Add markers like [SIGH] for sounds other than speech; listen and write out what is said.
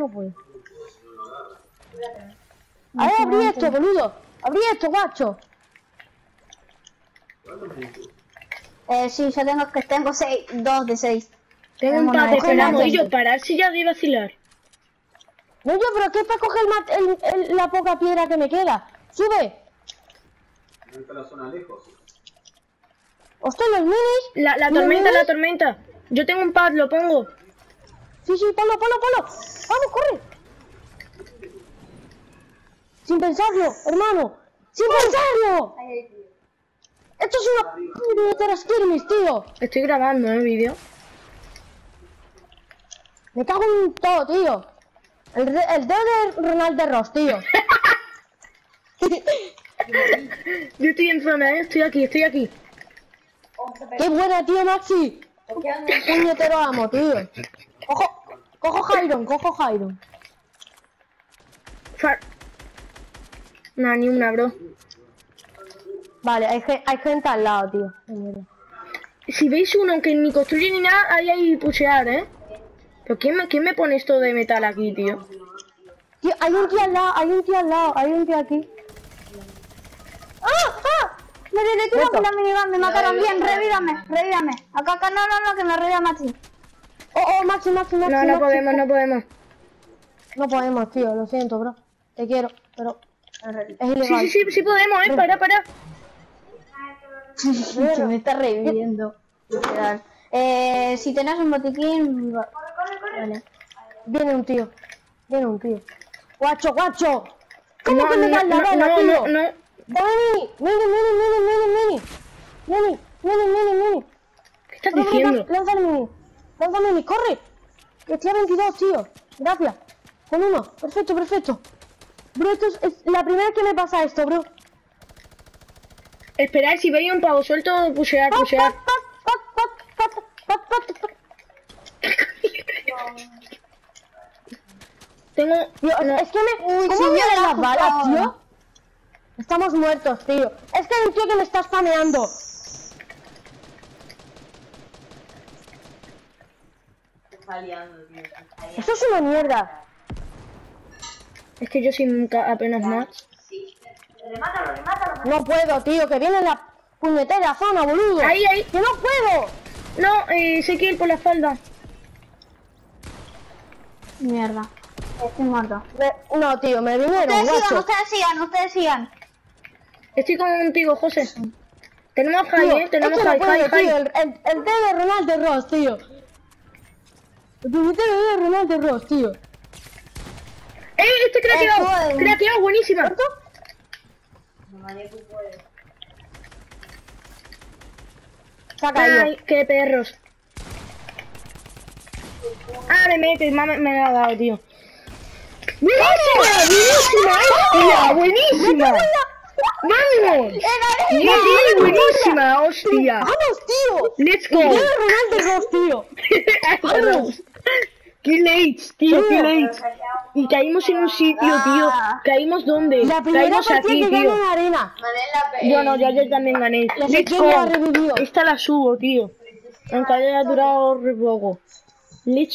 no puedo. A ver, abrí esto, boludo. Abrí esto, guacho. Eh, sí, yo tengo que tengo seis, dos de seis. Tengo un una empate, de Fernando. Fernando. Y yo, pararse ya de vacilar. No, yo, pero ¿qué es para coger el mat- el- el- la poca piedra que me queda? ¡Sube! No está la zona lejos. ¡Hostia, los minis! La, la ¿Los tormenta, la tormenta. Yo tengo un pad, lo pongo. Sí, sí, ponlo, ponlo, ponlo. Vamos, corre. Sin pensarlo, hermano. Sin pensarlo. Esto es una puñetera skirmish, tío. Estoy grabando, ¿eh? Vídeo. Me cago en todo, tío. El, dedo de Ronaldo Ross, tío. Yo estoy en zona, ¿eh? Estoy aquí, estoy aquí. ¡Qué buena, tío, Maxi! Puñetero amo, tío. Cojo, cojo Jairon, cojo Jairon. Far... Nah, ni una, bro. Vale, hay, ge- hay gente al lado, tío. Si veis uno que ni construye ni nada, ahí hay pushear, ¿eh? ¿Pero quién me, quién me pone esto de metal aquí, tío? Tío, hay un tío al lado, hay un tío al lado, hay un tío aquí. ¡Ah! ¡Ah! Me derretí Muerto. la minigun, me mataron bien, revívame, revívame. Acá, acá, no, no, no, que me reviva Maxi. Oh, oh, Maxi, Maxi, Maxi. No, no Maxi. podemos, no podemos. No podemos, tío, lo siento, bro. Te quiero, pero es Sí, ilegal. sí, sí, sí podemos, ¿eh? Para, para. [LAUGHS] Se me está reviviendo. Eh, si tenés un botiquín... va- Vale. Viene un tío, viene un tío. Guacho, guacho. ¿Cómo No, que me no, das la no, tío? no, no. Dani, mini, mini, mini, mini, mini. Mini, mini, mini, mini. ¿Qué estás diciendo? Lanza el mini. Lanza el mini, corre. Que estoy a 22, tío. Gracias. Con uno. Perfecto, perfecto. Bro, esto es, es la primera vez que me pasa esto, bro. Esperad, si veis un pavo suelto, pushear, pushear. Tengo... Tío, no. es que me... Uy, ¿Cómo me las balas, tío? Estamos muertos, tío. Es que hay un tío que me está spameando. Eso es una mierda. Es que yo sin apenas más. No puedo, tío, que viene la puñetera zona, boludo. Ahí, ahí. ¡Que no puedo! No, eh, sé que ir por la espalda. Mierda. Estoy muerto. Me- No, tío, me vinieron, Ustedes sigan, guacho. ustedes sigan, ustedes sigan. Estoy contigo, José. Tenemos high, Tío, eh. Tenemos high, high, high. tío, El, el, el dedo de Ronaldo Ross, tío. El dedo de Ronaldo Ross, tío. ¡Eh, este creativo! joder. Creativo, buenísima. ¿Cuánto? Caído. Ay, qué perros. Ah, me mete, me, me ha dado, tío. ¡Buenísima! ¡Buenísima! ¡Hostia! ¡Buenísima! ¡Vamos! ¡Bien, bien! ¡Buenísima! ¡Hostia! ¡Vamos, tío! ¡Let's go! de Ronaldo Ross, tío. [LAUGHS] ¡Vamos! ¡Qué late, tío! ¡Qué late! Y caímos en un sitio, tío. ¿Caímos dónde? La primera Caímos aquí, que tío. en la arena. Bueno, ya yo también gané. La Let's go. revivió. Esta la subo, tío. Aunque haya durado re poco. Let's